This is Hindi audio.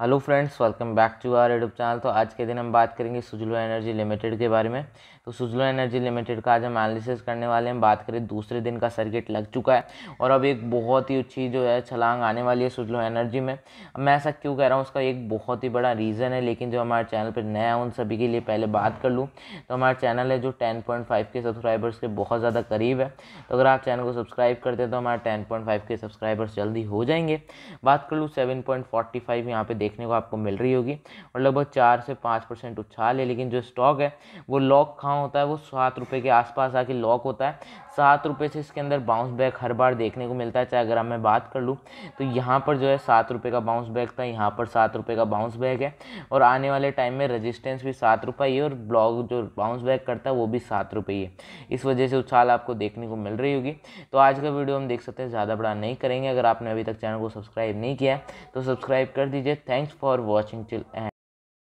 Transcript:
Hello friends welcome back to our YouTube channel तो आज के दिन हम बात करेंगे सुजलो एनर्जी लिमिटेड के बारे में। तो सुजलो एनर्जी लिमिटेड का आज हम एनालिसिस करने वाले हैं। बात करें दूसरे दिन का सर्किट लग चुका है और अब एक बहुत ही अच्छी जो है छलांग आने वाली है सुजलो एनर्जी में। मैं ऐसा क्यों कह रहा हूँ, उसका एक बहुत ही बड़ा रीज़न है, लेकिन जो हमारे चैनल पर नया है, उन सभी के लिए पहले बात कर लूँ। तो हमारा चैनल है जो टेन के सब्सक्राइबर्स के बहुत ज़्यादा करीब है। तो अगर आप चैनल को सब्सक्राइब करते हैं तो हमारे टेन के सब्सक्राइबर्स जल्दी हो जाएँगे। बात कर लूँ सेवन पॉइंट फोर्टी फाइव यहाँ पर देखने को आपको मिल रही होगी। और लगभग चार से पाँच परसेंट उछाल है, लेकिन जो स्टॉक है, वो लॉक कहाँ होता है? वो सात रुपये के आसपास आके लॉक होता है। सात रुपये से इसके अंदर बाउंस बैक हर बार देखने को मिलता है, चाहे अगर मैं बात कर लूँ तो यहाँ पर जो है सात रुपये का बाउंस बैक था, यहाँ पर सात रुपये का बाउंस बैक है। और आने वाले टाइम में रजिस्टेंस भी सात रुपये ही और ब्लॉक जो बाउंस बैक करता है, वो भी सात रुपये ही है। इस वजह से उछाल आपको देखने को मिल रही होगी। तो आज का वीडियो हम देख सकते हैं, ज़्यादा बड़ा नहीं करेंगे। अगर आपने अभी तक चैनल को सब्सक्राइब नहीं किया तो सब्सक्राइब कर दीजिए। Thanks for watching till end.